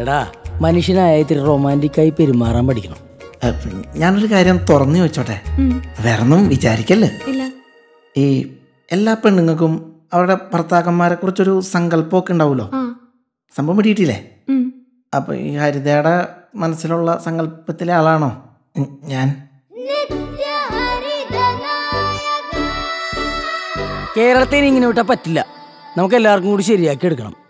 എടാ മനുഷ്യനായ ഇത്തിരി റൊമാന്റിക്കായി പെരുമാറാൻ പഠിക്കണം. ഞാനൊരു കാര്യം തുറന്നു ചോദിച്ചോട്ടെ? വേറൊന്നും വിചാരിക്കല്ലേ? ഈ എല്ലാ പെണ്ണുങ്ങൾക്കും അവരുടെ ഭർത്താക്കന്മാരെ കുറിച്ചൊരു സങ്കല്പമൊക്കെ ഉണ്ടാവുമല്ലോ? സംഭവം പിടിയിട്ടില്ലേ? അപ്പൊ ഈ ഹരിതയുടെ മനസ്സിലുള്ള സങ്കല്പത്തിലെ ആളാണോ? ഞാൻ. കേരളത്തിന് ഇങ്ങനെ വിട്ടാൽ പറ്റില്ല. നമുക്ക് എല്ലാവർക്കും കൂടി ശരിയാക്കി എടുക്കണം